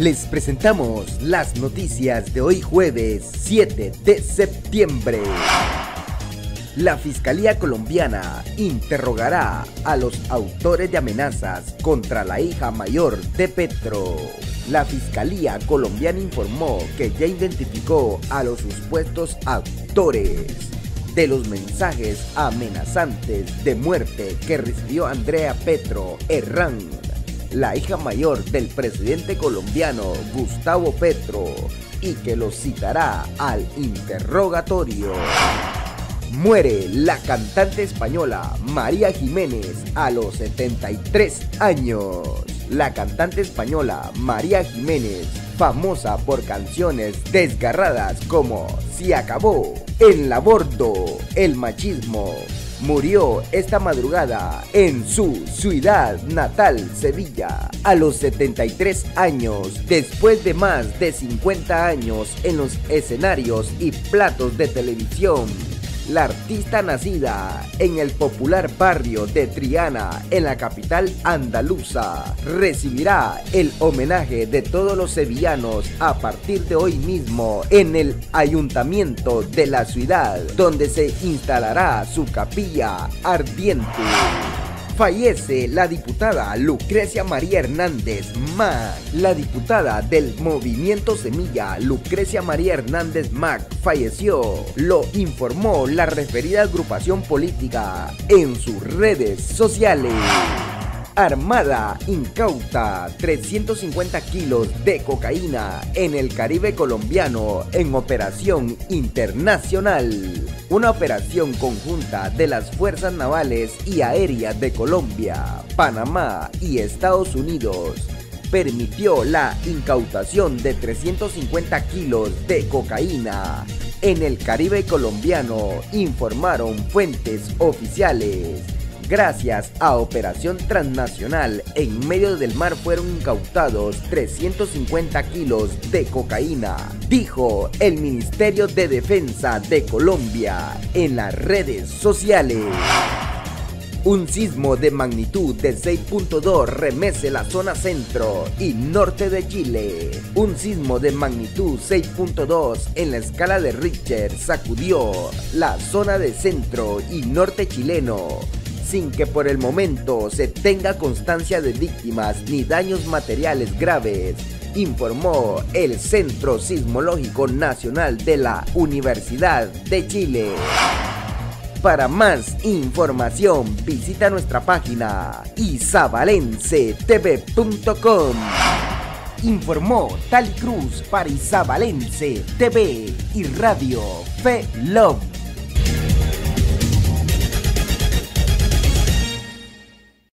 Les presentamos las noticias de hoy jueves 7 de septiembre. La Fiscalía colombiana interrogará a los autores de amenazas contra la hija mayor de Petro. La Fiscalía colombiana informó que ya identificó a los supuestos autores de los mensajes amenazantes de muerte que recibió Andrea Petro Herrán, la hija mayor del presidente colombiano Gustavo Petro, y que los citará al interrogatorio. Muere la cantante española María Jiménez a los 73 años. La cantante española María Jiménez, famosa por canciones desgarradas como Si acabó, El aborto, El machismo, murió esta madrugada en su ciudad natal, Sevilla, a los 73 años, después de más de 50 años en los escenarios y platos de televisión la artista nacida en el popular barrio de Triana, en la capital andaluza, recibirá el homenaje de todos los sevillanos a partir de hoy mismo en el ayuntamiento de la ciudad, donde se instalará su capilla ardiente fallece la diputada Lucrecia María Hernández Mac. La diputada del Movimiento Semilla, Lucrecia María Hernández Mac, falleció. Lo informó la referida agrupación política en sus redes sociales. Armada incauta 350 kilos de cocaína en el Caribe colombiano en operación internacional. Una operación conjunta de las Fuerzas Navales y Aéreas de Colombia, Panamá y Estados Unidos permitió la incautación de 350 kilos de cocaína en el Caribe colombiano, informaron fuentes oficiales. Gracias a operación transnacional, en medio del mar fueron incautados 350 kilos de cocaína, dijo el Ministerio de Defensa de Colombia en las redes sociales. Un sismo de magnitud de 6.2 remece la zona centro y norte de Chile. Un sismo de magnitud 6.2 en la escala de Richter sacudió la zona de centro y norte chileno sin que por el momento se tenga constancia de víctimas ni daños materiales graves, informó el Centro Sismológico Nacional de la Universidad de Chile. Para más información visita nuestra página isabalencetv.com. Informó Tali Cruz para Isabalense TV y Radio Fe Love.